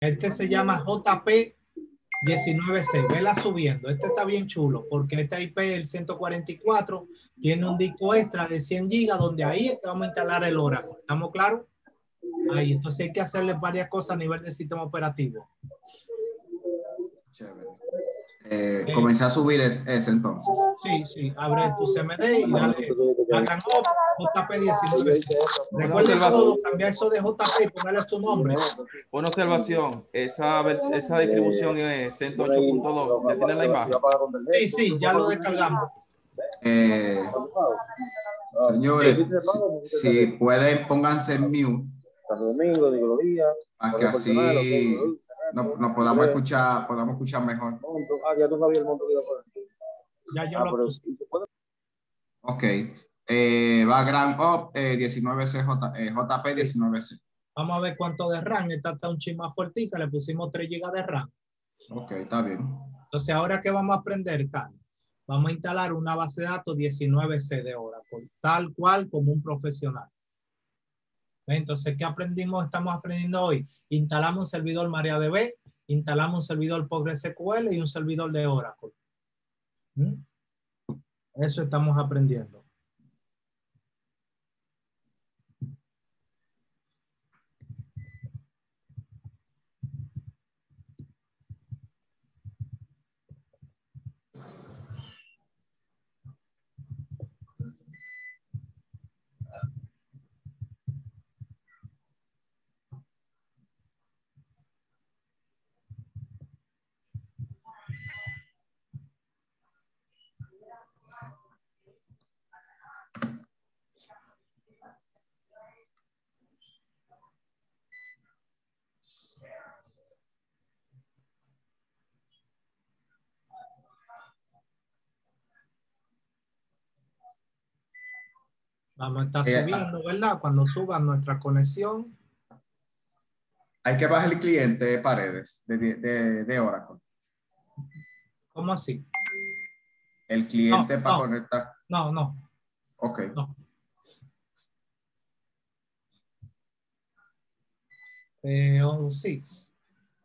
Este se llama JP 19C. Vela subiendo. Este está bien chulo porque este IP, el 144, tiene un disco extra de 100 gigas donde ahí es vamos a instalar el Oracle. ¿Estamos claros? Ahí, entonces hay que hacerle varias cosas a nivel de sistema operativo. Chévere. Eh, comencé a subir ese entonces. Sí, sí. Abre tu CMD y dale. Hagan JP19. Recuerden todo, cambiar eso de JP y ponerle su nombre. Una observación. Esa, esa distribución es 108.2. ¿Ya tiene la imagen? Sí, sí, ya lo descargamos. Eh, señores, si, si pueden, pónganse en mute. Domingo, digo los días. Para que así nos no podamos escuchar, podamos escuchar mejor. Ah, ya tú sabías el monto que iba a Ya yo ah, lo puse. Ok. Eh, va Grand Up eh, 19C, eh, JP 19C. Vamos a ver cuánto de RAM. Esta está un ching más fuertica. Le pusimos 3 GB de RAM. Ok, está bien. Entonces, ahora que vamos a aprender, Carlos, vamos a instalar una base de datos 19C de Oracle, tal cual como un profesional. Entonces, ¿qué aprendimos? Estamos aprendiendo hoy. Instalamos un servidor MariaDB, instalamos un servidor PostgreSQL y un servidor de Oracle. ¿Mm? Eso estamos aprendiendo. Vamos a estar Eh, subiendo, ¿verdad? Cuando suba nuestra conexión. Hay que bajar el cliente de paredes de, de, de Oracle. ¿Cómo así? El cliente No, para no. conectar. No, no, Ok. no. Eh, oh, sí.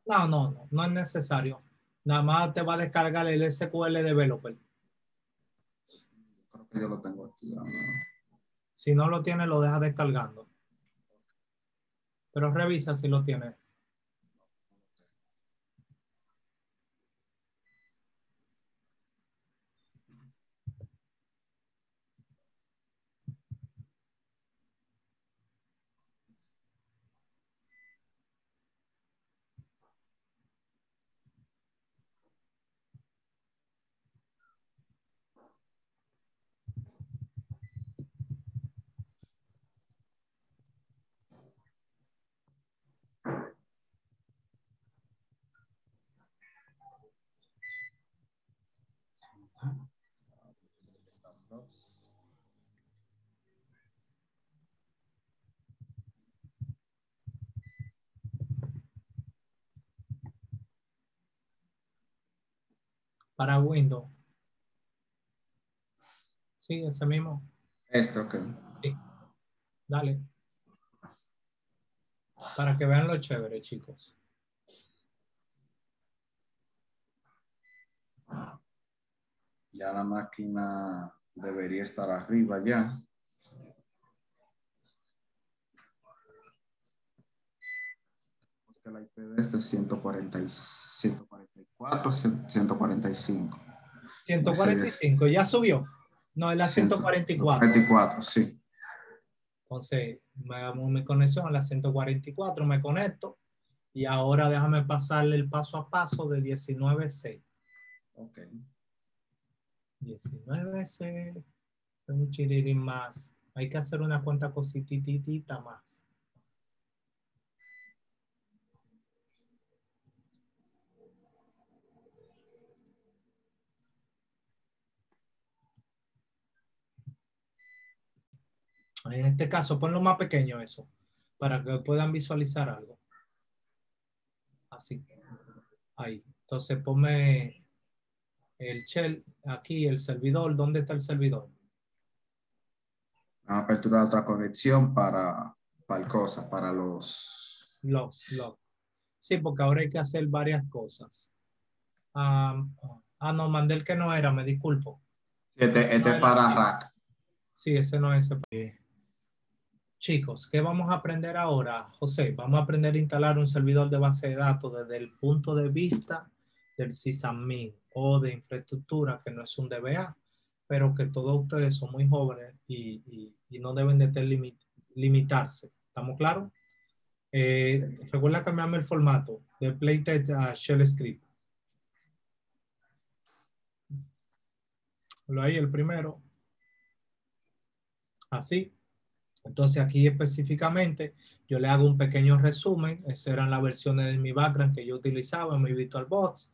No, no, no, no es necesario. Nada más te va a descargar el SQL Developer. Creo que yo lo tengo aquí. Si no lo tiene, lo deja descargando. Pero revisa si lo tiene. Para Windows. Sí, ese mismo. Este, ok. Sí. Dale. Para que vean lo chévere, chicos. Ya la máquina debería estar arriba ya. Busca la IP de este 140, y- 144, 145. 145, ya subió. No, es la 144. 144, sí. Entonces, me hago mi conexión a la 144, me conecto y ahora déjame pasarle el paso a paso de 19C. Ok. 19C, un chirirín más. Hay que hacer una cuenta cosititita más. En este caso, ponlo más pequeño eso, para que puedan visualizar algo. Así. Ahí. Entonces, ponme el shell aquí, el servidor. ¿Dónde está el servidor? Vamos a aperturar otra conexión para, para el cosa, para los... Log, log. Sí, porque ahora hay que hacer varias cosas. Ah, ah, no, mandé el que no era, me disculpo. Este, este no es para rack. Sí, ese no es ese. Chicos, ¿qué vamos a aprender ahora? José, vamos a aprender a instalar un servidor de base de datos desde el punto de vista del sysadmin o de infraestructura, que no es un DBA, pero que todos ustedes son muy jóvenes y, no deben de ter- limi- limitarse. ¿Estamos claros? Eh, recuerda cambiarme el formato de Playtest a Shell Script. Lo ahí el primero. Así. Entonces aquí específicamente yo le hago un pequeño resumen. Esas eran las versiones de mi background que yo utilizaba en mi VirtualBox.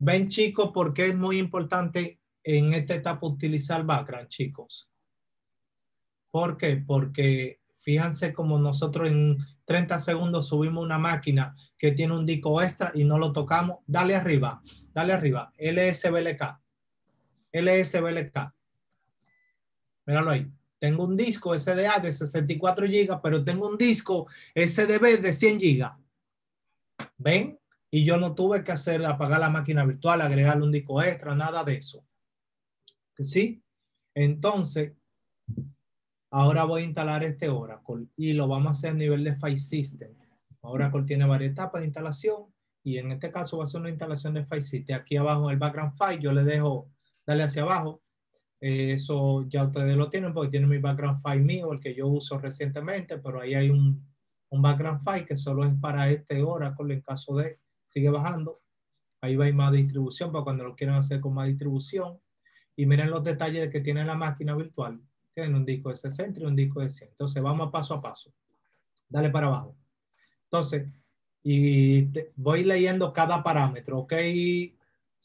Ven chicos, ¿por qué es muy importante en esta etapa utilizar background, chicos? ¿Por qué? Porque fíjense como nosotros en 30 segundos subimos una máquina que tiene un disco extra y no lo tocamos. Dale arriba, dale arriba. LSBLK. LSBLK. Míralo ahí. Tengo un disco SDA de 64 GB, pero tengo un disco SDB de 100 GB. ¿Ven? Y yo no tuve que hacer apagar la máquina virtual, agregarle un disco extra, nada de eso. ¿Sí? Entonces, ahora voy a instalar este Oracle y lo vamos a hacer a nivel de File System. Oracle tiene varias etapas de instalación y en este caso va a ser una instalación de File System. Aquí abajo en el background file yo le dejo, dale hacia abajo. Eh, eso ya ustedes lo tienen porque tienen mi background file mío, el que yo uso recientemente, pero ahí hay un, un background file que solo es para este Oracle en caso de, sigue bajando. Ahí va a ir más distribución para cuando lo quieran hacer con más distribución. Y miren los detalles de que tiene la máquina virtual. Tiene un disco de 60 y un disco de 100. Entonces vamos paso a paso. Dale para abajo. Entonces, y te- voy leyendo cada parámetro, ¿ok?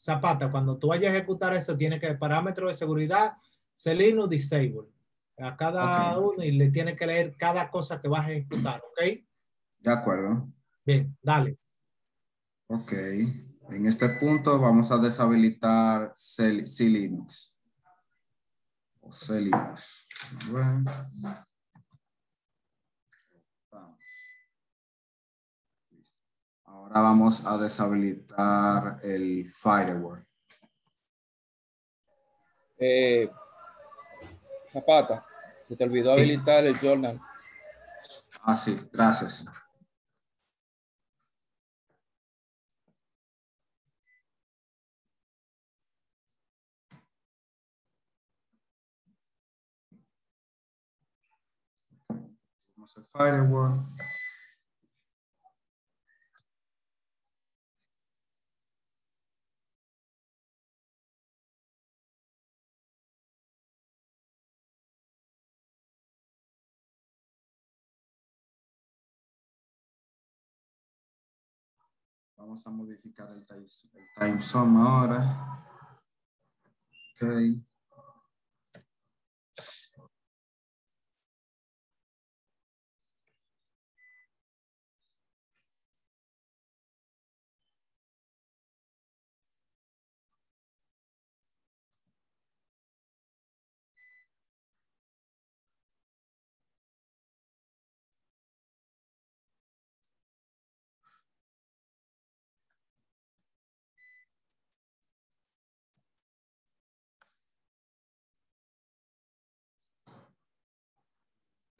Zapata, cuando tú vayas a ejecutar eso, tiene que parámetro de seguridad, Selino Disable. A cada uno y le tiene que leer cada cosa que vas a ejecutar, ¿ok? De acuerdo. Bien, dale. Ok. En este punto vamos a deshabilitar C, C Linux. O C Linux. Bueno. Vamos. Listo. Ahora vamos a deshabilitar el firewall. Eh, Zapata, se te olvidó Sí. habilitar el journal. Ah, sí, gracias. Vamos al firewall. Vamos a modificar el time, el time zone ahora. Ok.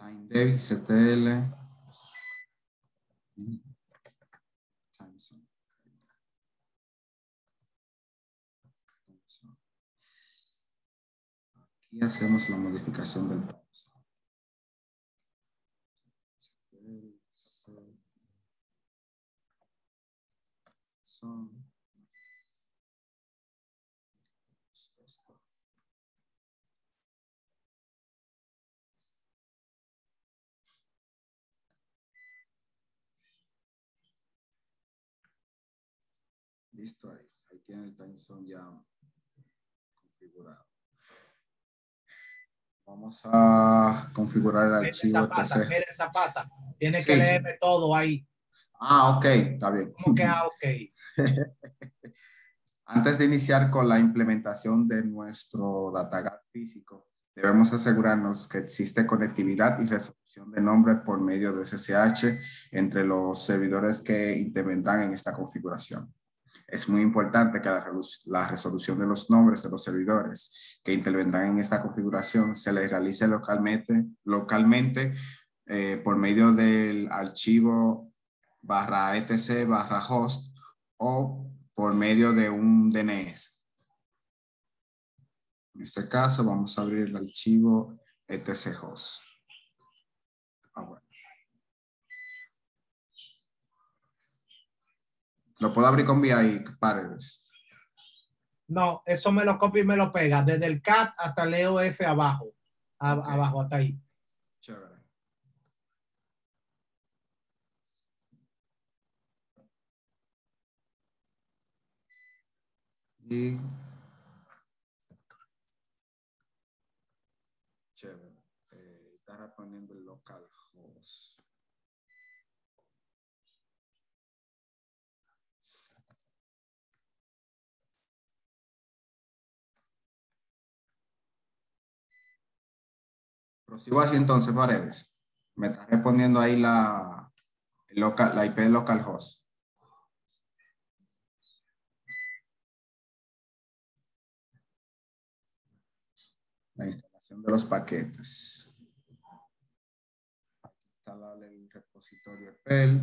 Day, CTL. Aquí hacemos la modificación del. Zone. Esto. Listo ahí. Ahí tiene el time zone ya configurado. Vamos a configurar el archivo Zapata, TC. Zapata. Tiene Sí. que leerme todo ahí. Ah, ok, está bien. ¿Cómo que ah, ok? Antes de iniciar con la implementación de nuestro DataGuard físico, Debemos asegurarnos que existe conectividad y resolución de nombres por medio de SSH entre los servidores que intervendrán en esta configuración. Es muy importante que la, resolución de los nombres de los servidores que intervendrán en esta configuración se les realice localmente, localmente eh, por medio del archivo barra etc barra host o por medio de un DNS. En este caso vamos a abrir el archivo etc host. Ah, bueno. Lo puedo abrir con VI paredes. No, eso me lo copia y me lo pega desde el CAT hasta el EOF abajo. A. Abajo, hasta ahí. Chévere. Y chévere. Eh, está respondiendo el localhost. Prosigo así entonces, Paredes. Me está respondiendo ahí la, local, la IP de localhost. La instalación de los paquetes. Instalar el repositorio EPEL.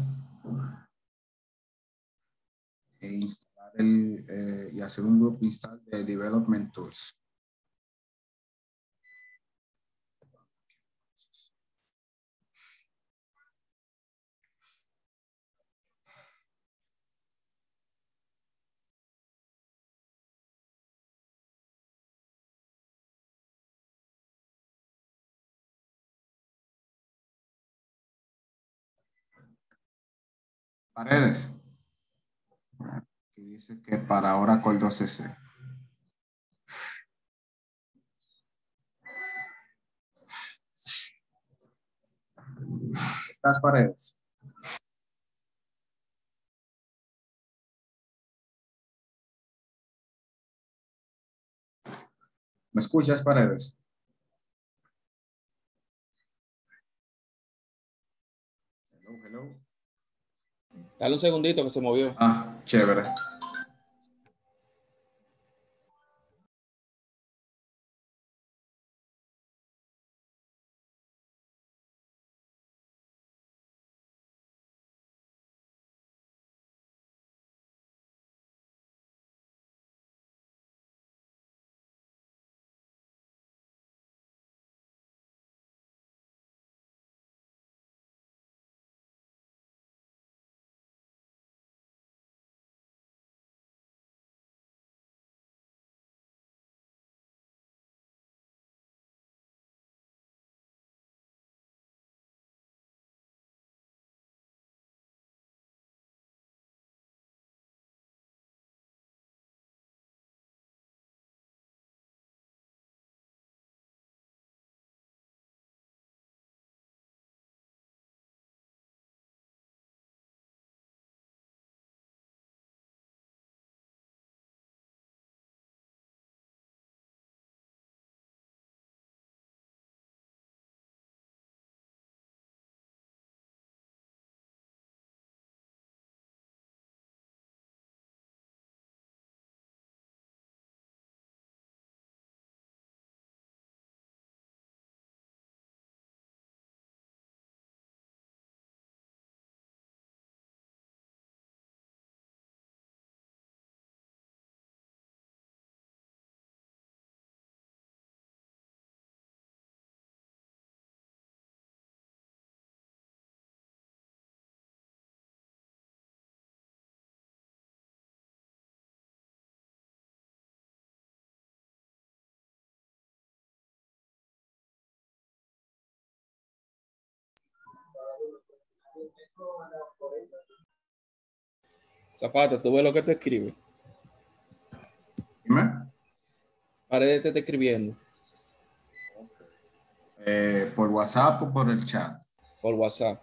E instalar el, eh, y hacer un group install de Development Tools. Paredes. Aquí dice que para Oracle 12C. ¿Estás paredes? ¿Me escuchas, paredes? Dale un segundito que se movió. Ah, chévere. Zapata, tú ves lo que te escribe. Dime. Paredes te está escribiendo Eh, ¿Por WhatsApp o por el chat? por WhatsApp.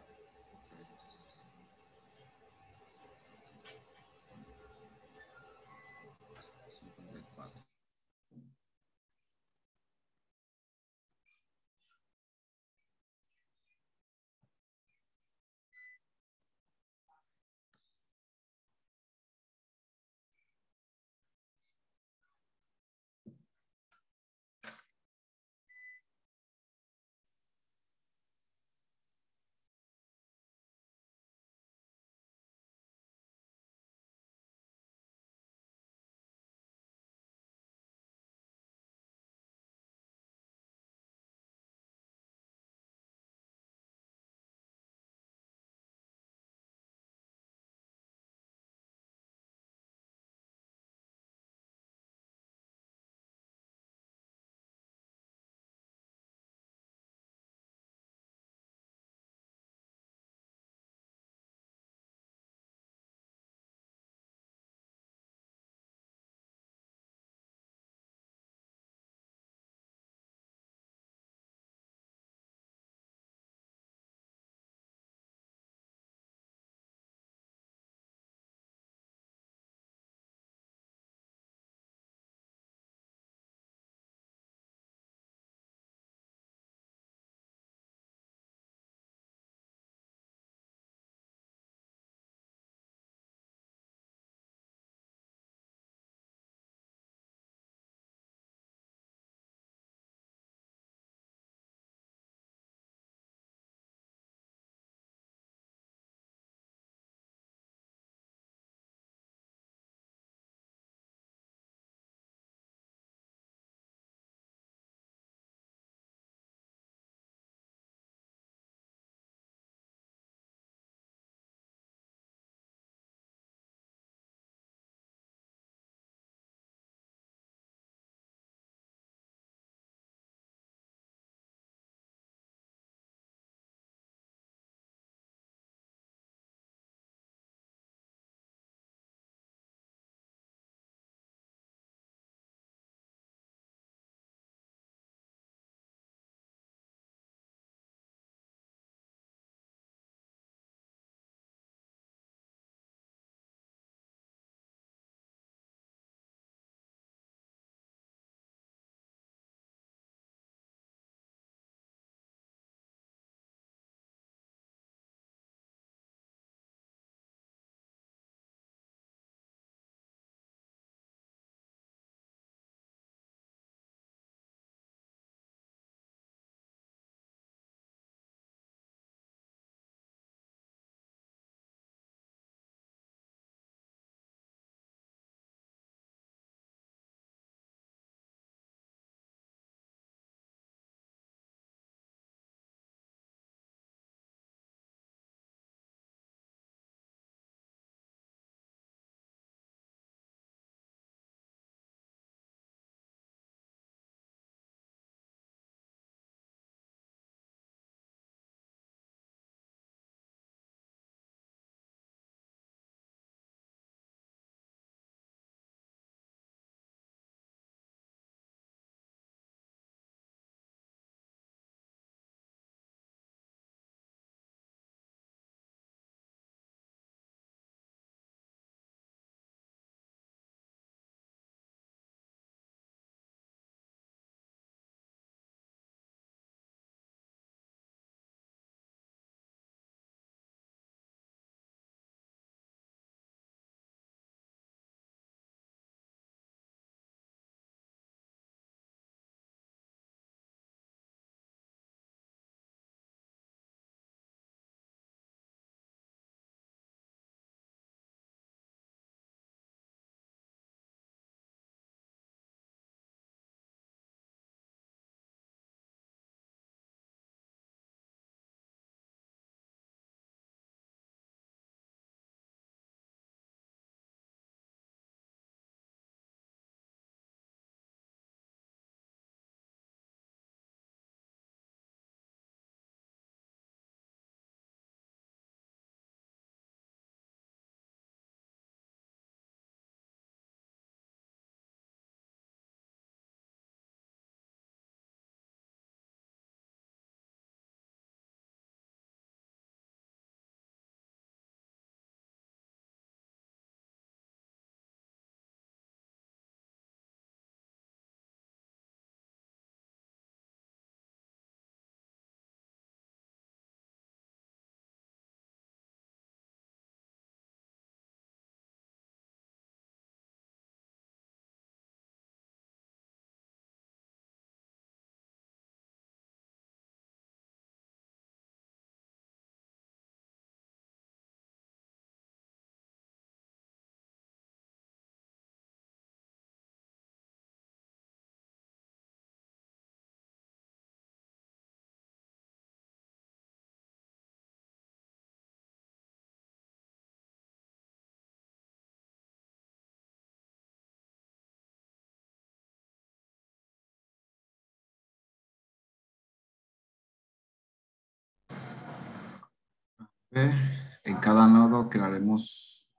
En cada nodo crearemos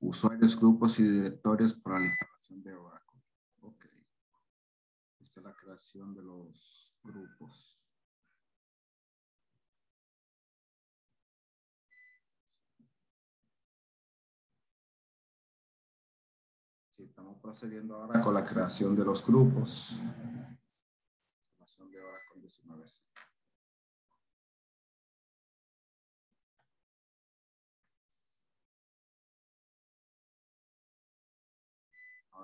usuarios, grupos y directorios para la instalación de Oracle. Ok. Esta es la creación de los grupos. Sí, estamos procediendo ahora con la creación de los grupos. Instalación de Oracle 19.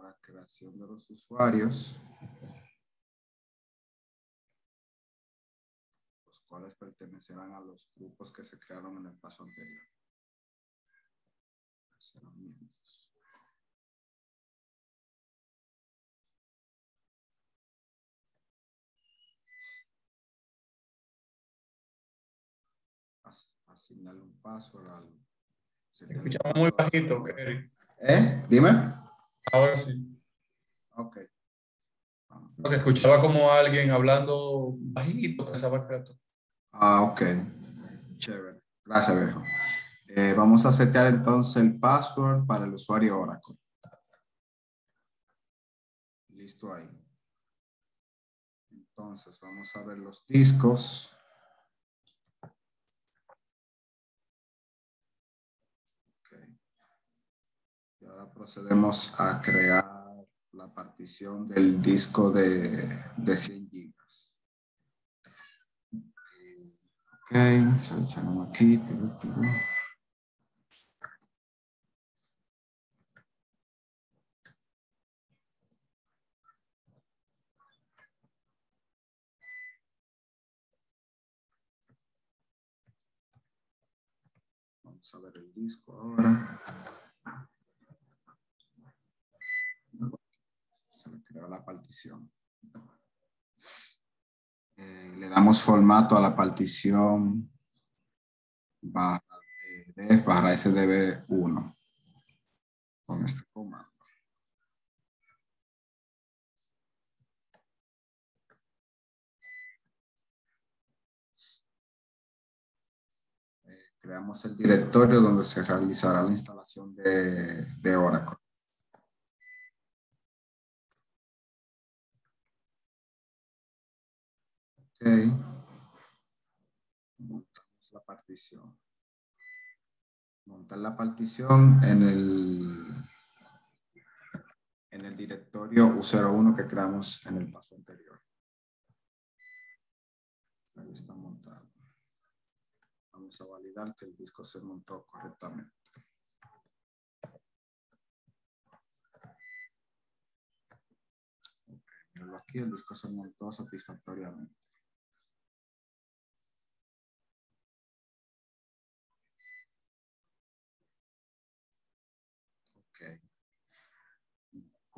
Ahora creación de los usuarios. Los cuales pertenecerán a los grupos que se crearon en el paso anterior. Asignarle un paso al... Te escuchamos muy bajito. ¿Eh? Dime. Ahora sí. Ok. Lo que escuchaba como alguien hablando bajito, pensaba que era tú. Ah, ok. Chévere. Gracias, viejo. Eh, vamos a setear entonces el password para el usuario Oracle. Listo ahí. Entonces, vamos a ver los discos. Ok. Y ahora procedemos a crear la partición del disco de, de 100 gigas. Ok, seleccionamos aquí. tiro, tiro. Vamos a ver el disco ahora. Creó la partición. Eh, le damos formato a la partición barra barra sdb1 con este comando. Eh, creamos el directorio donde se realizará la instalación de Oracle. Montamos la partición. Montar la partición en el, en el directorio U01 que creamos en el paso anterior. Ahí está montado. Vamos a validar que el disco se montó correctamente. Aquí, el disco se montó satisfactoriamente.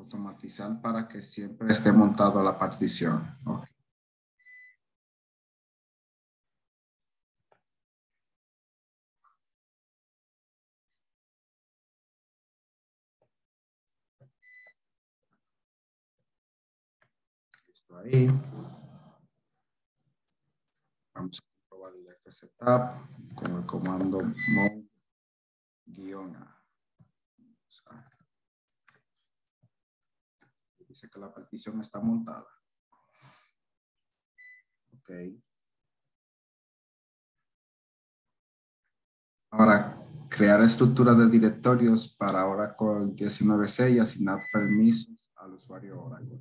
Automatizar para que siempre esté montado la partición. Listo ahí. Vamos a comprobar el fsetup con el comando mount guion A. Vamos a- Dice que la partición está montada. Ok. Ahora, crear estructuras de directorios para Oracle 19C y asignar permisos al usuario Oracle.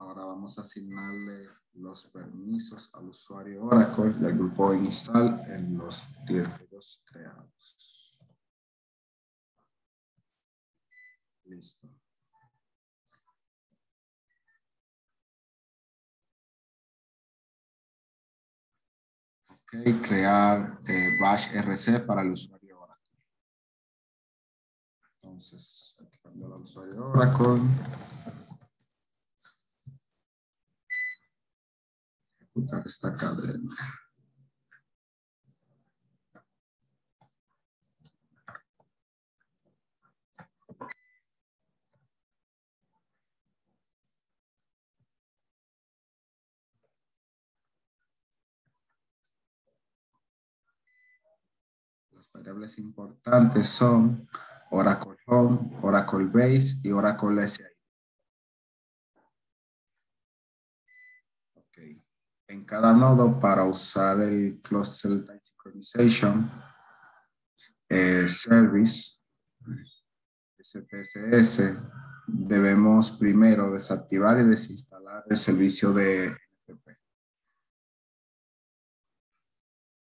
Ahora vamos a asignarle los permisos al usuario Oracle al grupo install en los directorios creados. Listo. Ok, crear eh, bash RC para el usuario Oracle. Entonces, activando al usuario Oracle. Está cabrón. Las variables importantes son Oracle Home, Oracle Base y Oracle En cada nodo para usar el Cluster Synchronization eh, Service SPSS debemos primero desactivar y desinstalar el servicio de NTP.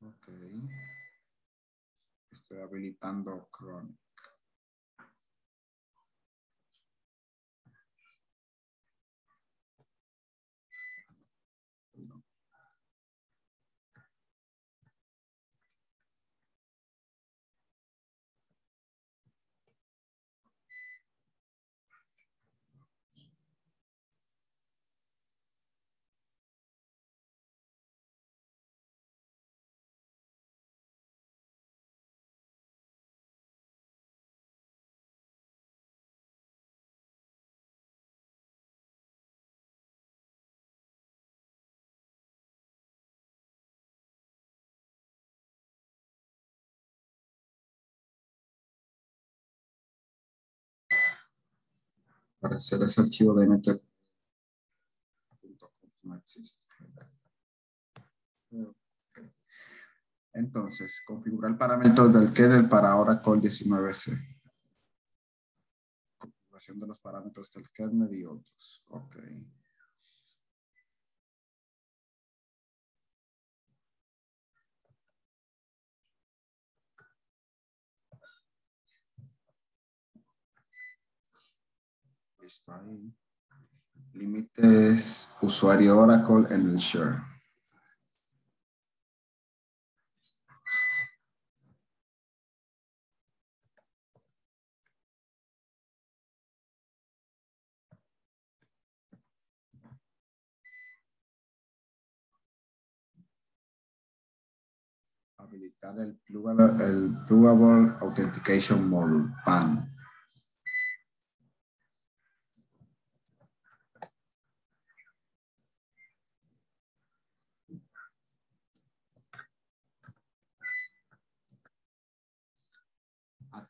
Ok. Estoy habilitando Chrome. Para hacer ese archivo de NTP. No existe. Entonces, configurar el parámetro del kernel para Oracle 19C. Configuración de los parámetros del kernel y otros. Ok. Ahí. Límites usuario Oracle en el share. Habilitar el Pluggable Authentication Module, PAN.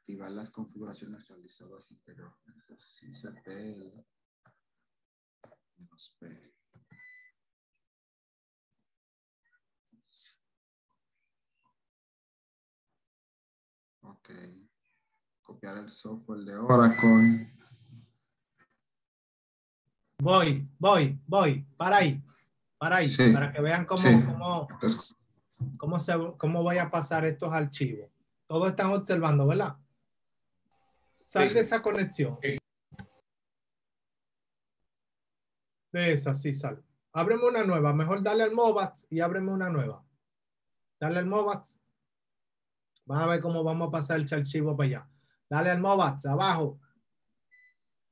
Activar las configuraciones actualizadas interiormente. Entonces, ICPL menos P. Ok. Copiar el software de Oracle. Voy, voy, voy. Para ahí. Para ahí. Sí. Para que vean cómo, Sí. cómo, cómo, se, cómo voy a pasar estos archivos. Todos están observando, ¿verdad? Sal Sí. de esa conexión. De esa, sí, sal. Ábreme una nueva. Mejor dale al Movax y ábreme una nueva. Dale al Movax. Vas a ver cómo vamos a pasar el archivo para allá. Dale al Movax, abajo.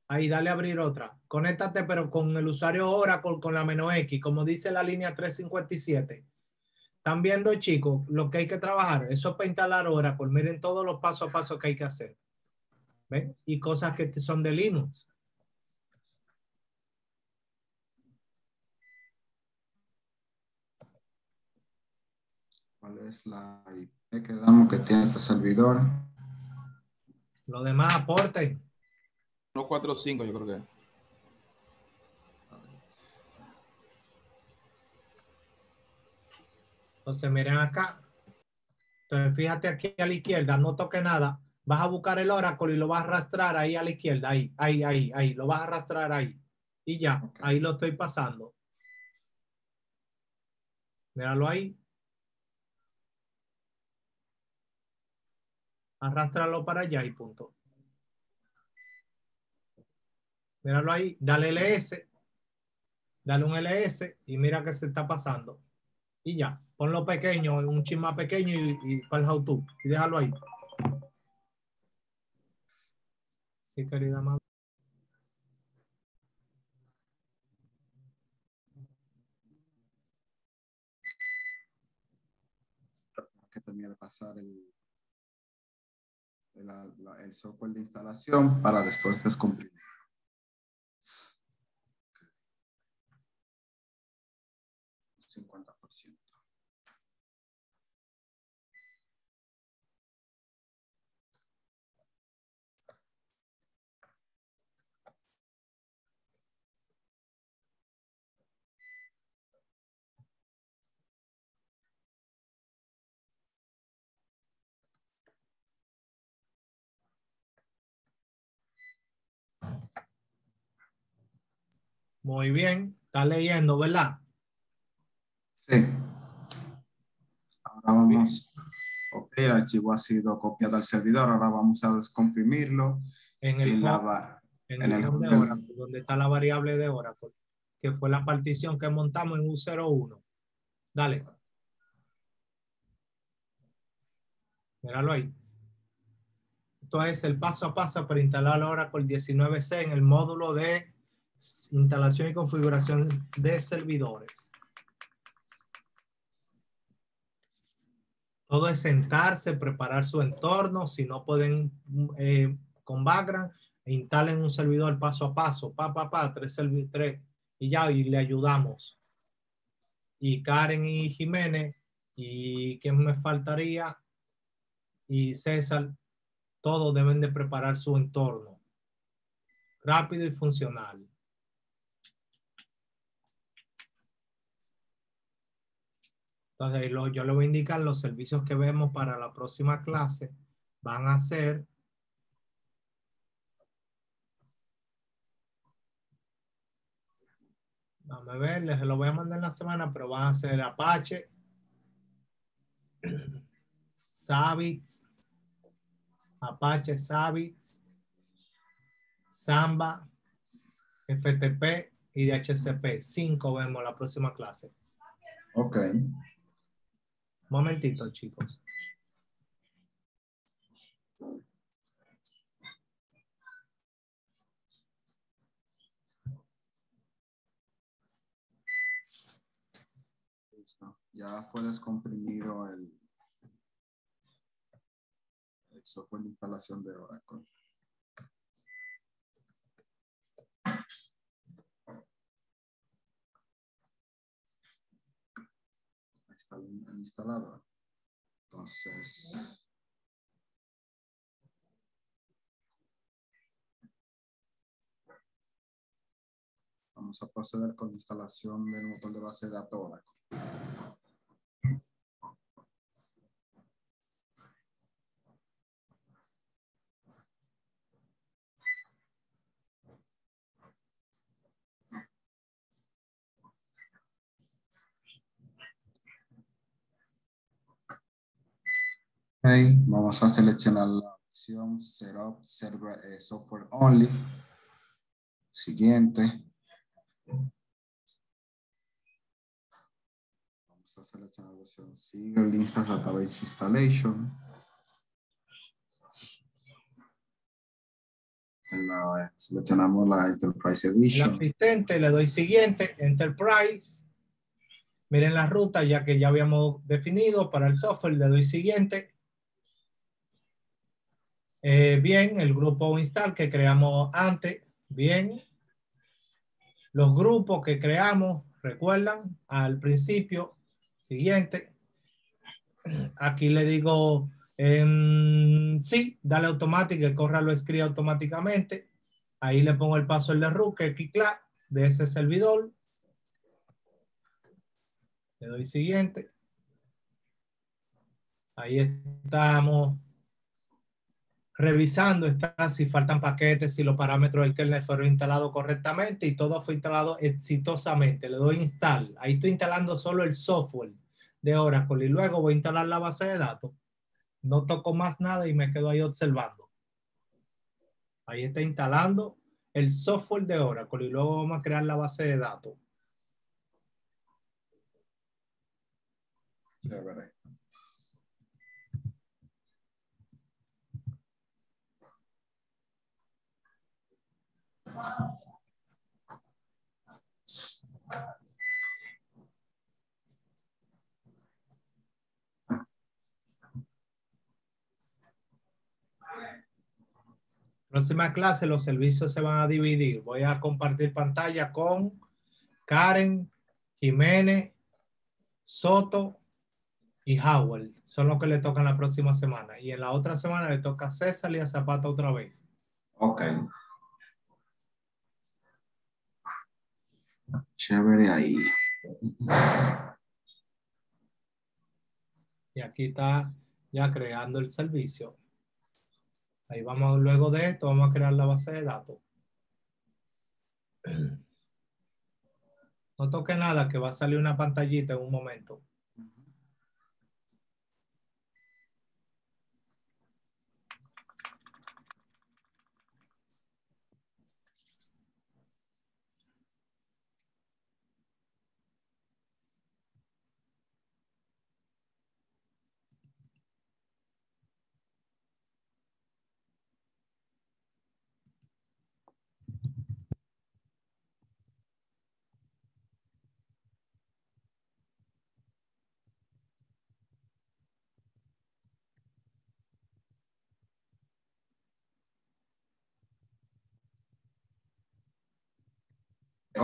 Ahí, dale a abrir otra. Conéctate, pero con el usuario Oracle, con la menos X, como dice la línea 357. Están viendo, chicos, lo que hay que trabajar. Eso es para instalar Oracle. Miren todos los pasos a paso que hay que hacer. ¿Ven? Y cosas que son de Linux. ¿cuál es la IP que damos que tiene este servidor? Lo demás aporten. 145 yo creo que. Entonces, miren acá. Entonces, fíjate aquí a la izquierda, no toque nada. Vas a buscar el Oracle y lo vas a arrastrar ahí a la izquierda, ahí, ahí, ahí, ahí. Lo vas a arrastrar ahí. Y ya, ahí lo estoy pasando. Míralo ahí. Arrástralo para allá y punto. Míralo ahí, dale LS. Dale un LS y mira qué se está pasando. Y ya, ponlo pequeño, un chin más pequeño y, y para el how to. Y déjalo ahí. Sí, querida madre. que termine de pasar el, el, el software de instalación para después descomprimir. Muy bien. Está leyendo, ¿verdad? Sí. Ahora vamos. Ok, el archivo ha sido copiado al servidor. Ahora vamos a descomprimirlo En el, en la en en el de Oracle, donde está la variable de Oracle, que fue la partición que montamos en U01. Dale. Míralo ahí. Esto es el paso a paso para instalar Oracle 19C en el módulo de instalación y configuración de servidores. Todo es sentarse, preparar su entorno. Si no pueden eh, con background, instalen un servidor paso a paso, pa, pa, pa, tres, tres, y ya, y le ayudamos. Y Karen y Jiménez, y ¿quién me faltaría? Y César, todos deben de preparar su entorno. Rápido y funcional. Entonces, yo le voy a indicar los servicios que vemos para la próxima clase. Van a ser a ver, les lo voy a mandar en la semana, pero van a ser Apache, Savits, Apache Savits, Samba, FTP y DHCP. Cinco vemos la próxima clase. Ok. Momentito, chicos. Listo. Ya fue descomprimido el, el software de instalación de Oracle. Está el instalador. Entonces, vamos a proceder con la instalación del motor de base de datos Oracle. Ok, vamos a seleccionar la opción Setup Server eh, Software Only. Siguiente. Vamos a seleccionar la opción Single Instance Database Installation. Seleccionamos la Enterprise El Edition. asistente, le doy siguiente, Enterprise. Miren la ruta ya que ya habíamos definido para el software, le doy siguiente. Eh, bien, el grupo install que creamos antes, bien. Los grupos que creamos, recuerdan, al principio, siguiente. Aquí le digo, em, sí, dale automático, que corra lo escribe automáticamente. Ahí le pongo el paso de root, que keyclass de ese servidor. Le doy siguiente. Ahí estamos revisando está si faltan paquetes, si los parámetros del kernel fueron instalados correctamente y todo fue instalado exitosamente. Le doy install. Ahí estoy instalando solo el software de Oracle y luego voy a instalar la base de datos. No toco más nada y me quedo ahí observando. Ahí está instalando el software de Oracle y luego vamos a crear la base de datos. Próxima clase los servicios se van a dividir. Voy a compartir pantalla con Karen, Jiménez, Soto y Howard. Son los que le tocan la próxima semana. Y en la otra semana le toca a César y a Zapata otra vez. Ok. Chévere ahí. Y aquí está ya creando el servicio. Ahí vamos, luego de esto, vamos a crear la base de datos. No toque nada, que va a salir una pantallita en un momento.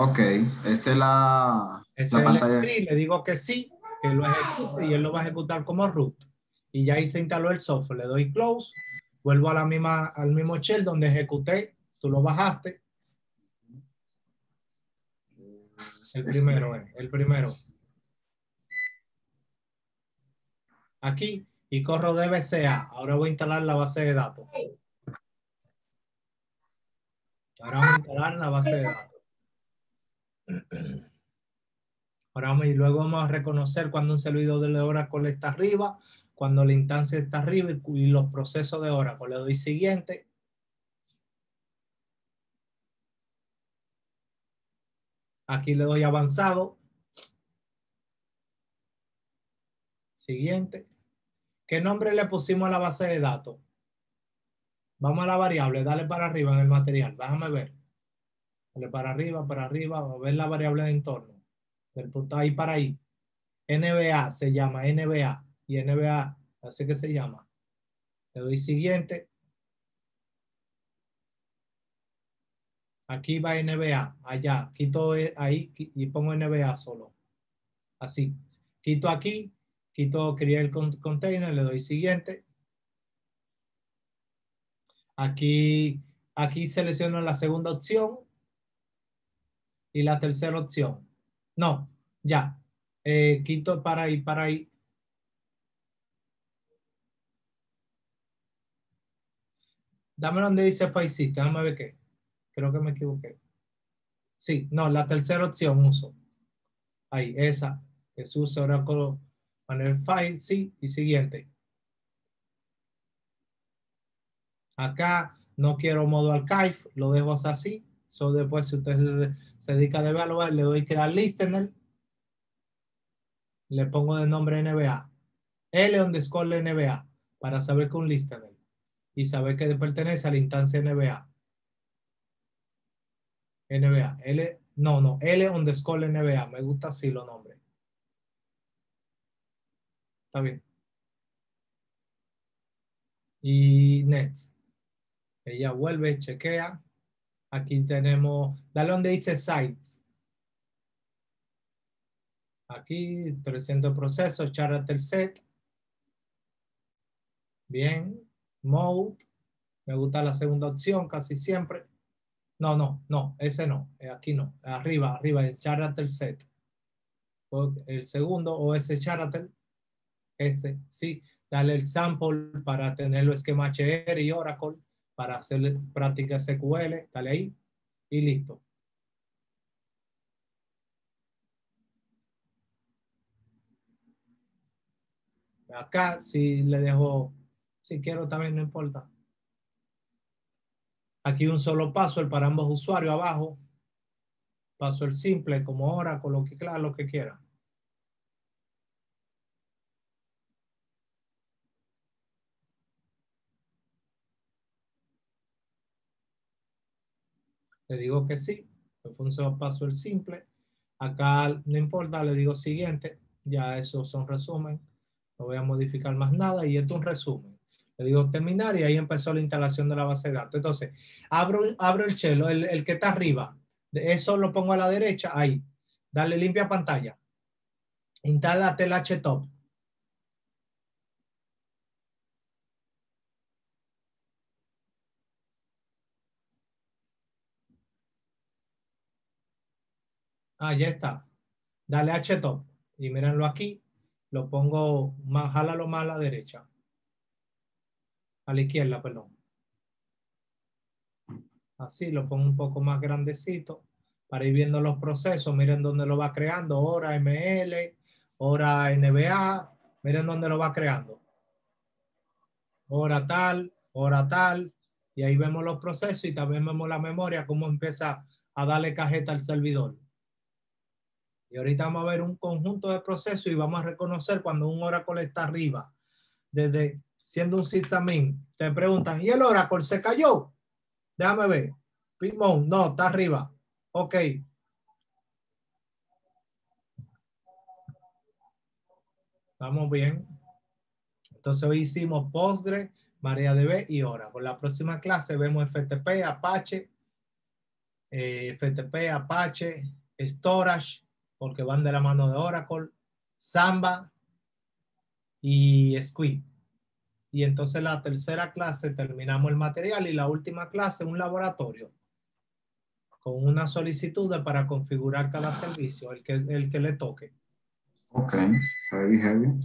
Ok, esta es la, Ese la el pantalla. le digo que sí, que lo ejecute y él lo va a ejecutar como root. Y ya ahí se instaló el software. Le doy close, vuelvo a la misma, al mismo shell donde ejecuté, tú lo bajaste. El primero, eh, el primero. Aquí y corro DBCA. Ahora voy a instalar la base de datos. Ahora vamos a instalar la base de datos. Ahora vamos, y luego vamos a reconocer cuando un servidor de Oracle está arriba, cuando la instancia está arriba y, los procesos de Oracle. Le doy siguiente. Aquí le doy avanzado. Siguiente. ¿Qué nombre le pusimos a la base de datos? Vamos a la variable, dale para arriba en el material. Déjame ver. Dale para arriba, para arriba, a ver la variable de entorno. Del punto ahí para ahí. NBA se llama NBA. Y NBA, así que se llama. Le doy siguiente. Aquí va NBA, allá. Quito eh, ahí y pongo NBA solo. Así. Quito aquí, quito crear el con- container, le doy siguiente. Aquí, aquí selecciono la segunda opción y la tercera opción. No, ya. Eh, quito para ahí, para ahí. Dame donde dice System, déjame ver qué. Creo que me equivoqué. Sí, no, la tercera opción uso. Ahí, esa. Usa Oracle Panel File, sí, y siguiente. Acá no quiero modo archive, lo dejo así. So después, si usted se, dedica a evaluar, le doy crear listener. Le pongo de nombre NBA. L underscore NBA para saber que un listener y saber que pertenece a la instancia NBA. NBA. L, no, no, L underscore NBA. Me gusta así los nombres. Está bien. Y next. Ella vuelve, chequea. Aquí tenemos, dale donde dice sites. Aquí, 300 procesos, character set. Bien. Mode. Me gusta la segunda opción casi siempre. No, no, no, ese no. eh, Aquí no. Arriba, arriba, el character set. El segundo o ese character. Ese, sí. Dale el sample para tenerlo esquema HR y Oracle para hacer práctica SQL. Dale ahí y listo. Acá si le dejo, si quiero también no importa. Aquí un solo paso, el para ambos usuarios abajo. Paso el simple como Oracle, lo que, claro, lo que quiera. Le digo que sí, solo paso el simple. Acá no importa, le digo siguiente. Ya esos son resumen. No voy a modificar más nada y esto es un resumen. Le digo terminar y ahí empezó la instalación de la base de datos. Entonces, abro, abro el chelo, el, el que está arriba. Eso lo pongo a la derecha, ahí. Dale limpia pantalla. Instálate el HTOP. Ah, ya está. Dale HTOP. Y mírenlo aquí. Lo pongo más, jálalo más a la derecha. A la izquierda, perdón. Así lo pongo un poco más grandecito. para ir viendo los procesos. Miren dónde lo va creando, hora ML, hora NBA, miren dónde lo va creando. Hora tal, hora tal, y ahí vemos los procesos y también vemos la memoria, cómo empieza a darle cajeta al servidor. Y ahorita vamos a ver un conjunto de procesos y vamos a reconocer cuando un Oracle está arriba. Desde siendo un sysamin, te preguntan, ¿y el Oracle se cayó? Déjame ver. Pitmon, no, está arriba. Ok. Vamos bien. Entonces hoy hicimos Postgre, MariaDB y Oracle. La próxima clase vemos FTP, Apache, eh, FTP, Apache, Storage, porque van de la mano de Oracle, Samba y Squid. Y entonces la tercera clase terminamos el material y la última clase un laboratorio con una solicitud para configurar cada servicio, el que, el que le toque. Ok, heavy, heavy.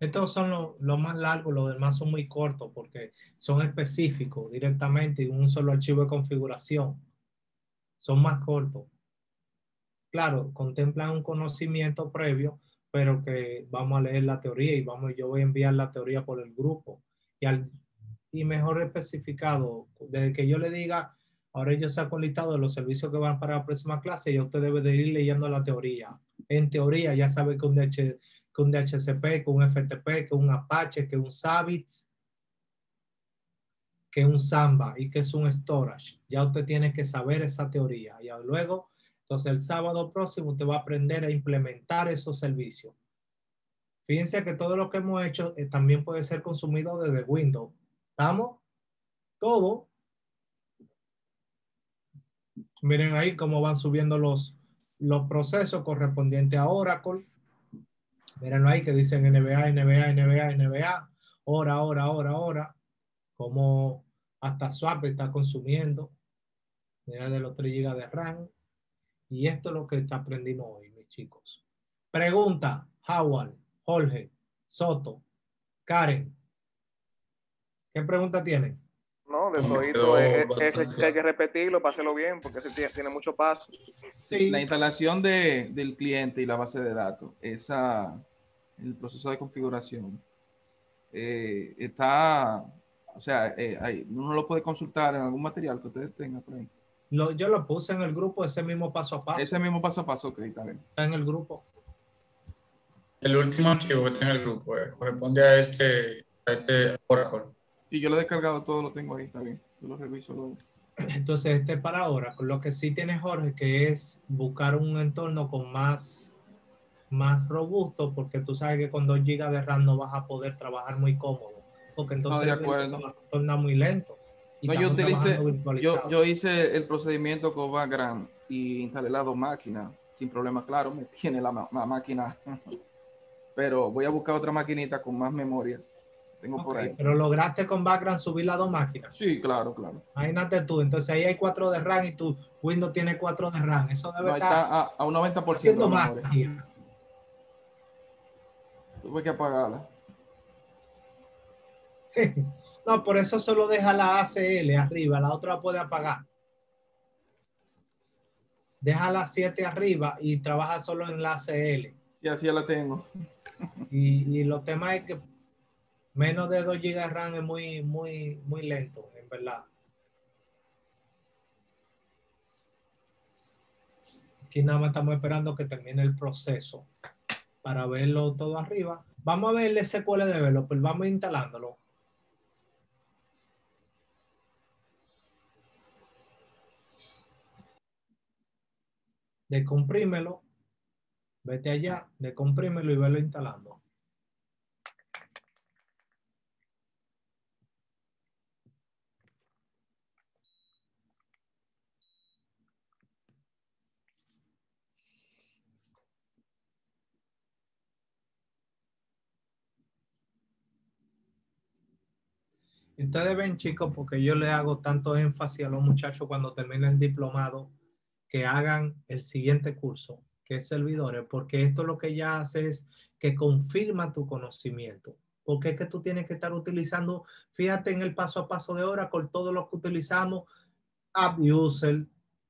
Estos son los más largos, los demás son muy cortos porque son específicos directamente en un solo archivo de configuración. Son más cortos. Claro, contemplan un conocimiento previo, pero que vamos a leer la teoría y vamos, yo voy a enviar la teoría por el grupo. Y, al, y mejor especificado, desde que yo le diga, ahora yo saco el listado de los servicios que van para la próxima clase y usted debe de ir leyendo la teoría. En teoría ya sabe que un que un DHCP, que un FTP, que un Apache, que un Savits, que un Samba y que es un storage. Ya usted tiene que saber esa teoría. Y luego, entonces el sábado próximo usted va a aprender a implementar esos servicios. Fíjense que todo lo que hemos hecho eh, también puede ser consumido desde Windows. ¿Estamos? Todo. Miren ahí cómo van subiendo los, los procesos correspondientes a Oracle. Mírenlo ahí que dicen NBA, NBA, NBA, NBA, hora, hora, hora, hora, como hasta Swap está consumiendo. Mira de los 3 GB de RAM. Y esto es lo que aprendimos hoy, mis chicos. Pregunta, Howard, Jorge, Soto, Karen. ¿Qué pregunta tienen? No, de todo ese hay que repetirlo hacerlo bien, porque ese tiene, tiene mucho paso. Sí. La instalación de, del cliente y la base de datos, esa, el proceso de configuración, eh, está, o sea, eh, hay, uno lo puede consultar en algún material que ustedes tengan por ahí. Lo, yo lo puse en el grupo, ese mismo paso a paso. Ese mismo paso a paso, ok, está bien. Está en el grupo. El último archivo que está en el grupo eh, corresponde a este, a este Oracle. Y yo lo he descargado todo, lo tengo ahí, está bien. Yo lo reviso luego. Entonces, este para ahora, con lo que sí tiene Jorge, que es buscar un entorno con más, más robusto, porque tú sabes que con 2 GB de RAM no vas a poder trabajar muy cómodo, porque entonces No, se va a tornar muy lento. Y No, yo, utilicé, yo, hice el procedimiento con Vagrant y instalé las dos máquinas sin problema. Claro, me tiene la, máquina, pero voy a buscar otra maquinita con más memoria. Tengo por ahí. Pero lograste con background subir las dos máquinas. Sí, claro, claro. Imagínate tú, entonces ahí hay 4 de RAM y tu Windows tiene 4 de RAM. Eso debe No, estar está a, a un 90% haciendo. Tuve que apagarla. No, por eso solo deja la ACL arriba, la otra la puede apagar. Deja la 7 arriba y trabaja solo en la ACL. Sí, así ya la tengo. Y, y los temas es que menos de 2 GB de RAM es muy, muy, muy lento, en verdad. Aquí nada más estamos esperando que termine el proceso para verlo todo arriba. Vamos a ver el SQL Developer, vamos instalándolo. Decomprímelo, vete allá, decomprímelo y velo instalando. Ustedes ven, chicos, porque yo le hago tanto énfasis a los muchachos cuando terminen diplomado que hagan el siguiente curso, que es servidores, porque esto lo que ya hace es que confirma tu conocimiento. Porque es que tú tienes que estar utilizando, fíjate en el paso a paso de Oracle, todo lo que utilizamos, AppUser,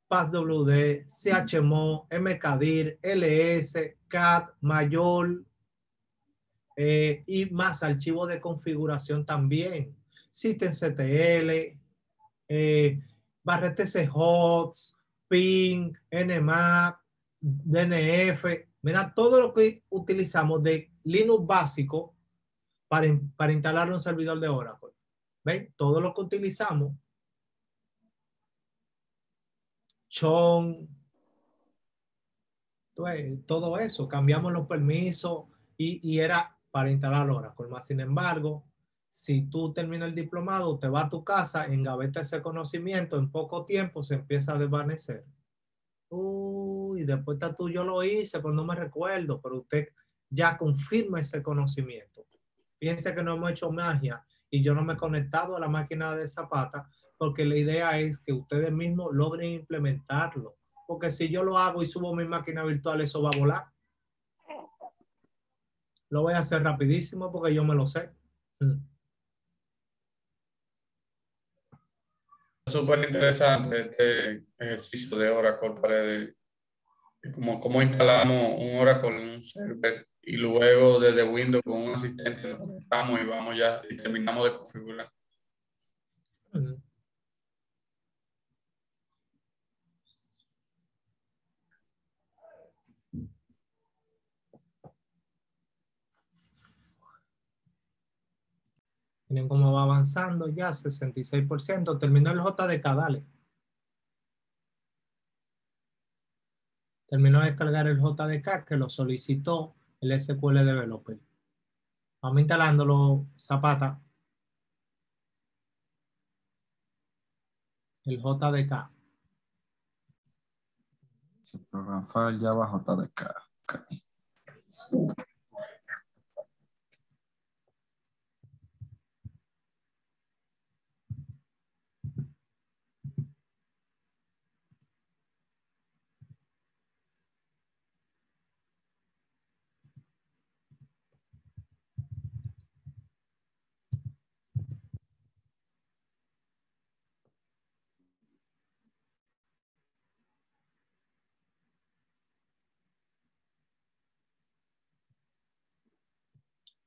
PassWD, CHMO, MKDIR, LS, CAD, Mayor eh, y más archivos de configuración también. SystemCTL, eh, BarreTC HOTS, PIN, NMAP, DNF. Mira, todo lo que utilizamos de Linux básico para, para instalar un servidor de Oracle. ¿Ven? Todo lo que utilizamos. Chon. Todo eso. Cambiamos los permisos y, y era para instalar Oracle. Más sin embargo, si tú terminas el diplomado, te vas a tu casa, engaveta ese conocimiento, en poco tiempo se empieza a desvanecer. Uy, después está tú, yo lo hice, pero no me recuerdo, pero usted ya confirma ese conocimiento. Piensa que no hemos hecho magia y yo no me he conectado a la máquina de Zapata porque la idea es que ustedes mismos logren implementarlo. Porque si yo lo hago y subo mi máquina virtual, eso va a volar. Lo voy a hacer rapidísimo porque yo me lo sé. Mm. Súper interesante este ejercicio de Oracle para de, como cómo instalamos un Oracle en un server y luego desde Windows con un asistente lo conectamos y vamos ya y terminamos de configurar. Miren cómo va avanzando ya, 66%. Terminó el JDK, dale. Terminó de descargar el JDK que lo solicitó el SQL Developer. Vamos instalándolo, Zapata. El JDK. Program file Java JDK.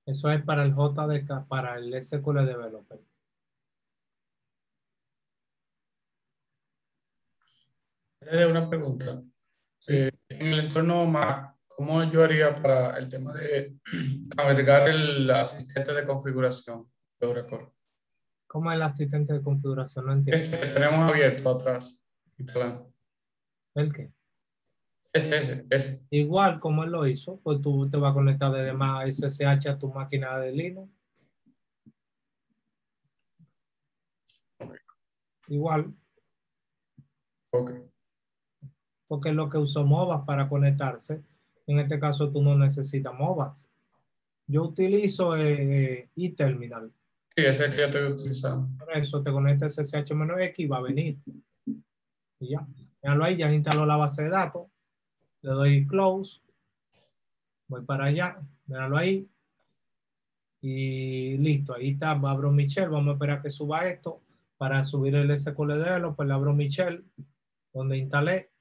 Eso es para el JDK, para el SQL Developer. una pregunta. Eh, en el entorno Mac, ¿cómo yo haría para el tema de agregar el asistente de configuración de Oracle? ¿Cómo el asistente de configuración? No entiendo. Este que tenemos abierto atrás. ¿El qué? Ese, ese, ese. Igual como él lo hizo, pues tú te vas a conectar desde más SSH a tu máquina de Linux. Igual. Ok. Porque es lo que usó MOBAS para conectarse. En este caso tú no necesitas MOBAS. Yo utilizo eh, eTerminal. Sí, ese que yo estoy utilizando. Por eso te conectas SSH-X y va a venir. Y ya. Ya lo hay, ya instaló la base de datos le doy close, voy para allá, míralo ahí, y listo, ahí está, abro Michelle, vamos a esperar que suba esto, para subir el SQL de pues le abro Michelle, donde instalé,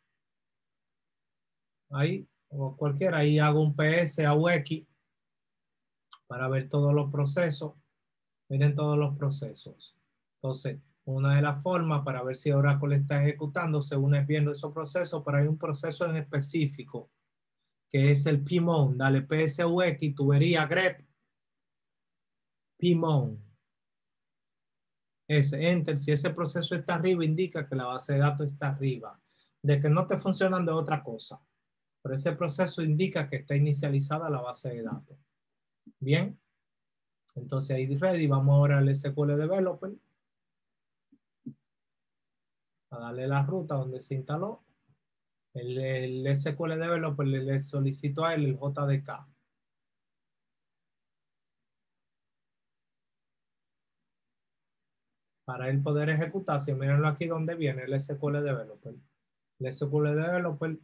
ahí, o cualquiera, ahí hago un PS a UX, para ver todos los procesos, miren todos los procesos, entonces, una de las formas para ver si Oracle está ejecutando según es viendo esos procesos, pero hay un proceso en específico que es el PMON. Dale PSUX, tubería grep. PMON. Ese, enter. Si ese proceso está arriba, indica que la base de datos está arriba. De que no te funcionan de otra cosa. Pero ese proceso indica que está inicializada la base de datos. Bien. Entonces ahí ready. Vamos ahora al SQL Developer a darle la ruta donde se instaló. El, el SQL Developer le, le solicitó a él el JDK. Para él poder ejecutarse, mírenlo aquí donde viene el SQL Developer. El SQL Developer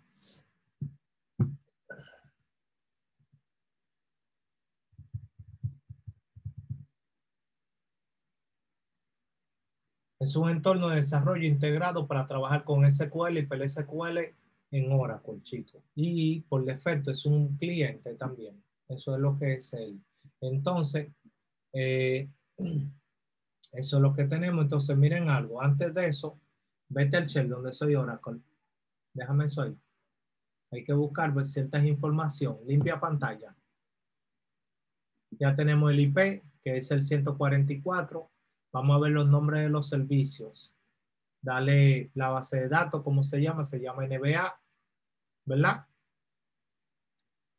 Es un entorno de desarrollo integrado para trabajar con SQL y PLSQL en Oracle, chicos. Y por defecto es un cliente también. Eso es lo que es él. Entonces, eh, eso es lo que tenemos. Entonces, miren algo. Antes de eso, vete al shell donde soy Oracle. Déjame eso ahí. Hay que buscar pues, ciertas información. Limpia pantalla. Ya tenemos el IP, que es el 144. Vamos a ver los nombres de los servicios. Dale la base de datos, ¿cómo se llama? Se llama NBA, ¿verdad?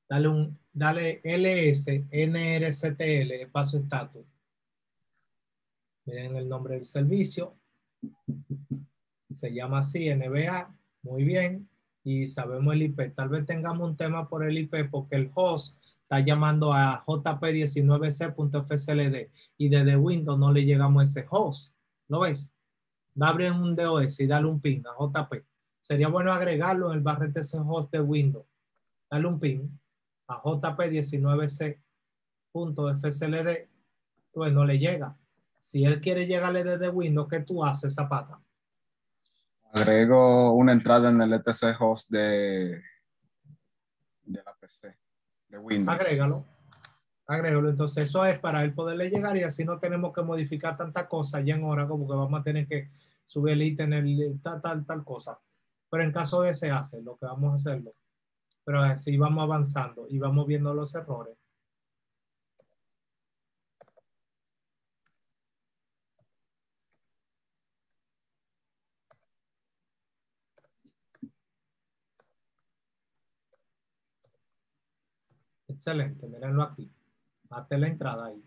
Dale un, dale ls, nrctl, espacio estatus. Miren el nombre del servicio. Se llama así, NBA. Muy bien. Y sabemos el IP. Tal vez tengamos un tema por el IP porque el host está llamando a jp19c.fcld y desde Windows no le llegamos a ese host. ¿Lo ves? Abre un DOS y dale un ping a JP. Sería bueno agregarlo en el barrete ese host de Windows. Dale un ping a jp19c.fcld. Pues no le llega. Si él quiere llegarle desde Windows, ¿qué tú haces, Zapata? Agrego una entrada en el etc host de, de la PC de Windows. Agrégalo. Agrégalo. Entonces, eso es para él poderle llegar y así no tenemos que modificar tanta cosa ya en hora como que vamos a tener que subir el ítem, el, tal, tal, tal cosa. Pero en caso de se hace, lo que vamos a hacerlo. Pero así vamos avanzando y vamos viendo los errores. Excelente, mírenlo aquí. Hazte la entrada ahí.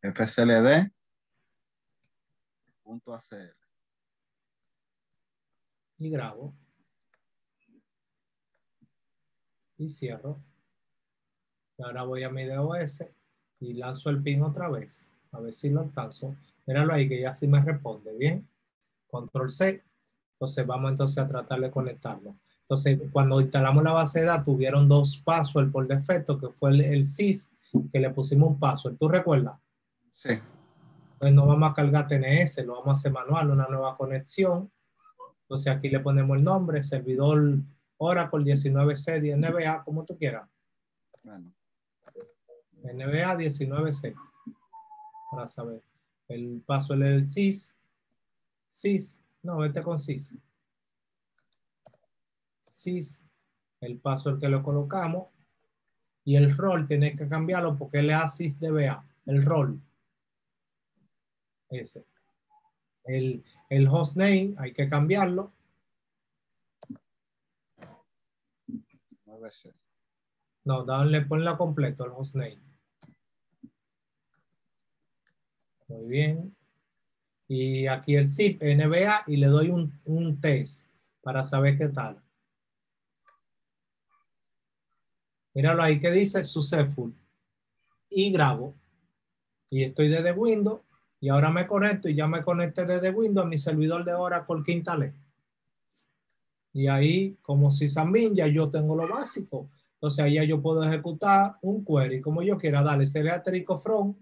FSLD punto ACL. Y grabo. Y cierro. Y ahora voy a mi DOS y lanzo el pin otra vez. A ver si lo alcanzo. Míralo ahí que ya sí me responde. Bien. Control C. Entonces vamos entonces a tratar de conectarlo. Entonces cuando instalamos la base de datos tuvieron dos passwords por defecto que fue el, el SIS que le pusimos un password. ¿Tú recuerdas? Sí. Pues no vamos a cargar TNS, lo vamos a hacer manual, una nueva conexión. Entonces aquí le ponemos el nombre, servidor Oracle 19C, NBA, como tú quieras. Bueno. NBA 19C. Para saber. El paso es el SIS. SIS. No, vete con SIS. SIS. El paso el que lo colocamos. Y el rol tiene que cambiarlo porque él es ASIS DBA. El rol. Ese. El, el hostname hay que cambiarlo No, dale, ponla completo el hostname. Muy bien. Y aquí el zip NBA y le doy un, un test para saber qué tal. Míralo ahí que dice successful. Y grabo. Y estoy desde Windows. Y ahora me conecto y ya me conecté desde Windows a mi servidor de Oracle que instalé. Y ahí, como si también ya yo tengo lo básico. Entonces ahí ya yo puedo ejecutar un query como yo quiera. Dale, sería asterisco from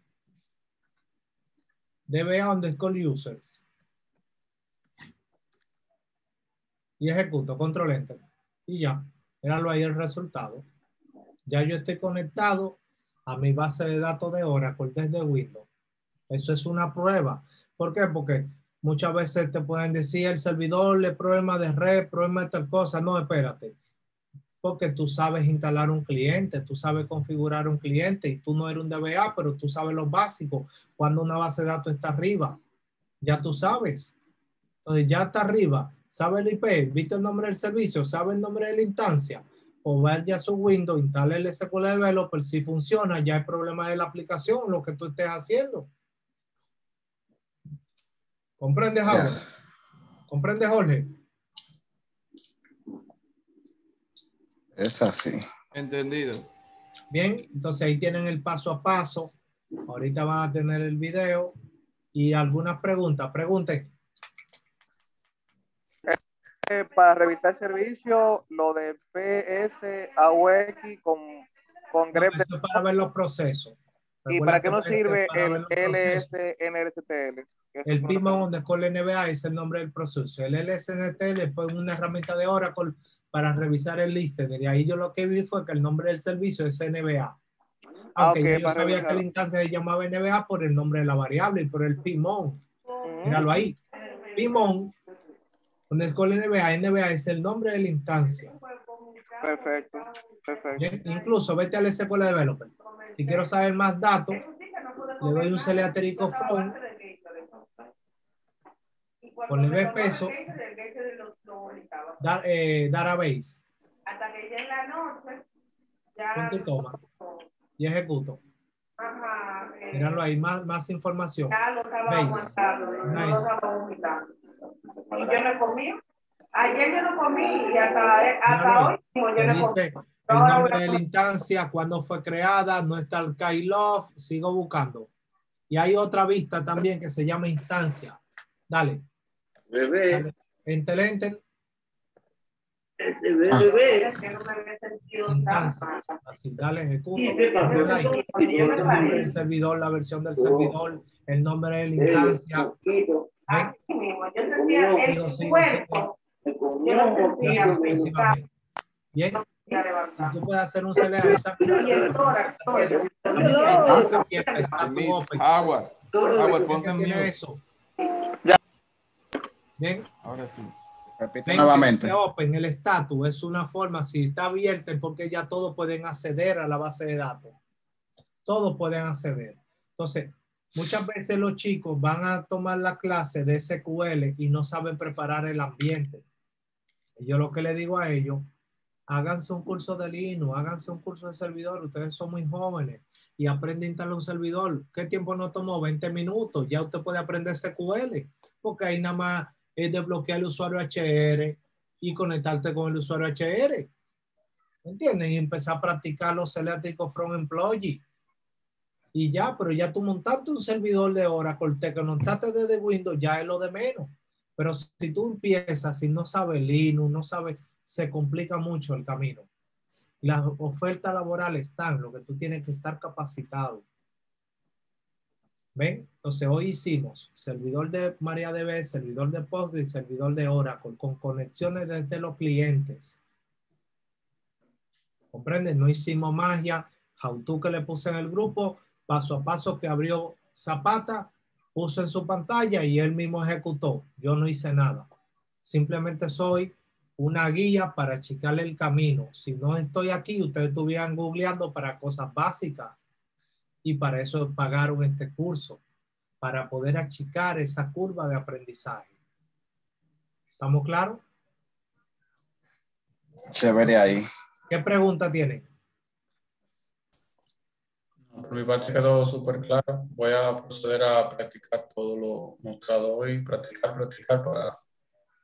dba underscore users. Y ejecuto, control enter. Y ya, míralo ahí el resultado. Ya yo estoy conectado a mi base de datos de Oracle desde Windows. Eso es una prueba. ¿Por qué? Porque Muchas veces te pueden decir el servidor le problema de red, problema de tal cosa. No, espérate. Porque tú sabes instalar un cliente, tú sabes configurar un cliente y tú no eres un DBA, pero tú sabes lo básico. Cuando una base de datos está arriba, ya tú sabes. Entonces ya está arriba, sabe el IP, viste el nombre del servicio, sabe el nombre de la instancia, o vaya a su Windows, instale el SQL Developer, si funciona, ya hay problema de la aplicación, lo que tú estés haciendo. ¿Comprende, Jorge? ¿Comprende, Jorge? Es así. Entendido. Bien, entonces ahí tienen el paso a paso. Ahorita van a tener el video ¿Y alguna pregunta? Pregunten. Eh, para revisar el servicio, lo de PS, AUX con, con No, grep eso es para ver los procesos. ¿Y para qué nos este es sirve el? Que El PIMO underscore NVA es el nombre del proceso. El LSNTL fue una herramienta de Oracle para revisar el listener. Y ahí yo lo que vi fue que el nombre del servicio es NBA. Ah, Aunque yo sabía que la instancia se llamaba NBA por el nombre de la variable y por el PIMON. Ujú. Míralo ahí. PIMON underscore NBA. NBA es el nombre de la instancia. Perfecto, perfecto. Incluso vete al SQL Developer. Si quiero saber más datos, le doy un select asterisco from, ponle B peso, da- eh, database, Hasta que ya en la noche, punto y ya, coma, y ejecuto. ajá, eh, Míralo ahí, más, más información. ya lo estaba aguantando, Nice. Y yo no comí. Ayer yo no comí y hasta, hasta Míralo hoy mismo yo no comí. el nombre de la instancia, cuándo fue creada, no está el Kylov, sigo buscando. Y hay otra vista también que se llama instancia. Dale, Bebé, dale. Enter, enter, este bebé. Es que no me había sentido tan instancia. Así, dale, ejecuto. ¿Qué te pasó? Mira ahí. Cuando yo me el nombre del paré, servidor, la versión del servidor, el nombre de la instancia. Así mismo, yo sentía Sigo, el cuerpo, se comió. Bien, tú puedes hacer un select a esa Y el tórax, todo eso. Está abierta, está tu Permiso. open. Howard, Howard, ¿Qué ponte en eso? Ya. Bien, Ahora sí. Repite nuevamente. open, el estatus es una forma, si está abierta es porque ya todos pueden acceder a la base de datos. Todos pueden acceder. Entonces, muchas veces los chicos van a tomar la clase de SQL y no saben preparar el ambiente. Yo lo que le digo a ellos, háganse un curso de Linux, háganse un curso de servidor, ustedes son muy jóvenes y aprenden a instalar un servidor. ¿Qué tiempo no tomó? 20 minutos. Ya usted puede aprender SQL, porque ahí nada más es desbloquear el usuario HR y conectarte con el usuario HR. ¿Entienden? Y empezar a practicar los eléctricos from employee. Y ya, pero ya tú montaste un servidor de Oracle, te conectaste desde Windows, ya es lo de menos. Pero si tú empiezas, si no sabes Linux, no sabes, se complica mucho el camino. Las ofertas laborales están, lo que tú tienes que estar capacitado. ¿Ven? Entonces hoy hicimos servidor de MariaDB, servidor de Postgres, servidor de Oracle con conexiones desde los clientes. ¿Comprenden? No hicimos magia. How que le puse en el grupo, paso a paso que abrió Zapata, puso en su pantalla y él mismo ejecutó. Yo no hice nada. Simplemente soy una guía para achicarle el camino. Si no estoy aquí, ustedes estuvieran googleando para cosas básicas y para eso pagaron este curso, para poder achicar esa curva de aprendizaje. ¿Estamos claros? Chévere ahí. ¿Qué pregunta tienen? Por mi parte quedó súper claro. Voy a proceder a practicar todo lo mostrado hoy, practicar, practicar para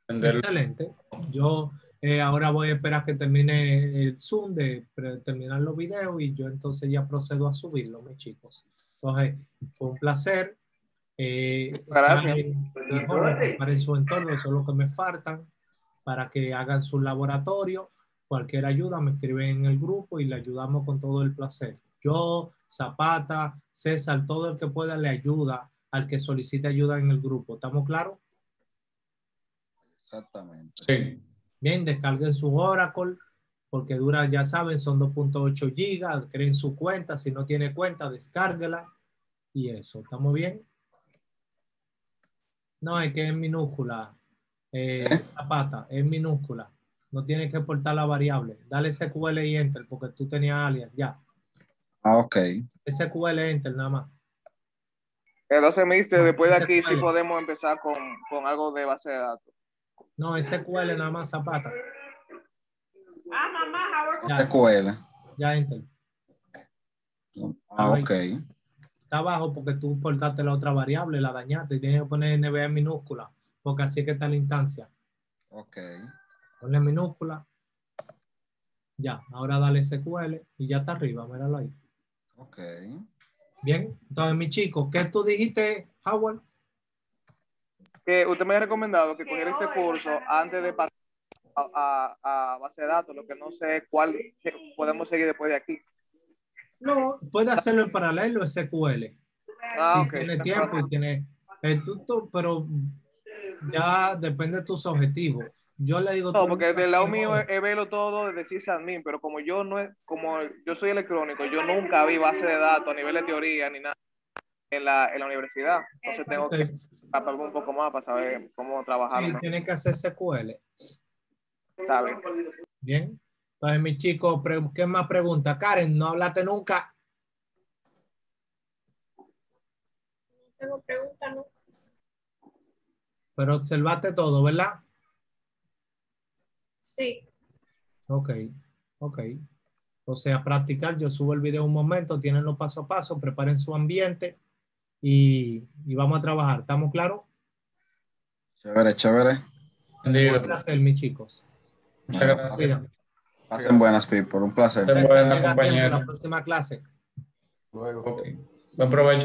entenderlo. Excelente. Yo eh, ahora voy a esperar que termine el Zoom de terminar los videos y yo entonces ya procedo a subirlo, mis chicos. Entonces, fue un placer. Eh, Gracias. preparen su entorno, eso es lo que me faltan para que hagan su laboratorio. Cualquier ayuda me escriben en el grupo y le ayudamos con todo el placer. Yo, Zapata, César, todo el que pueda le ayuda al que solicite ayuda en el grupo. ¿Estamos claros? Exactamente. Sí, Bien, descarguen su Oracle porque dura, ya saben, son 2.8 gigas. Creen su cuenta. Si no tiene cuenta, descárguela. Y eso, ¿estamos bien? No, es que es minúscula. Eh, Zapata, es minúscula. No tiene que portar la variable. Dale SQL y enter porque tú tenías alias. Ya. Ah, ok. SQL enter nada más. Entonces, mister, No, después de aquí sí podemos empezar con, con algo de base de datos. No, SQL nada más Zapata. Ah, mamá. Ya. SQL. Ya enter. Ah, ok. Está abajo porque tú portaste la otra variable, la dañaste. Tienes que poner NBA en minúscula porque así es que está la instancia. Ok. Ponle minúscula. Ya, ahora dale SQL y ya está arriba, míralo ahí. Ok. Bien, entonces mi chico, ¿qué tú dijiste, Howard? que usted me ha recomendado que cogiera este curso antes de pasar a, a- a base de datos, lo que no sé cuál podemos seguir después de aquí. No, puede hacerlo en paralelo SQL. Ah, si tiene tiempo y tiene eh, tú- tú- pero ya depende de tus objetivos. Yo le digo No, porque nunca del lado mío es, es verlo todo desde sysadmin, pero como yo no es, como yo soy electrónico, yo nunca vi base de datos a nivel de teoría ni nada en la, en la universidad. Entonces tengo que empaparme un poco más para saber cómo trabajar. sí, tiene que hacer SQL. Está bien. Bien. Entonces, mi chico, ¿qué más pregunta? Karen, no hablaste nunca. Tengo preguntas, ¿no? Pero observaste todo, ¿verdad? Sí. Ok, ok. O sea, practicar, yo subo el video un momento, tienen paso a paso, preparen su ambiente y, y vamos a trabajar. ¿Estamos claros? Chévere, chévere. Entendido. Un placer, mis chicos. Muchas gracias. Cuídate. Pasen buenas, people. Un placer. Llega buenas, compañeros. la próxima clase. Luego. Ok. Buen provecho.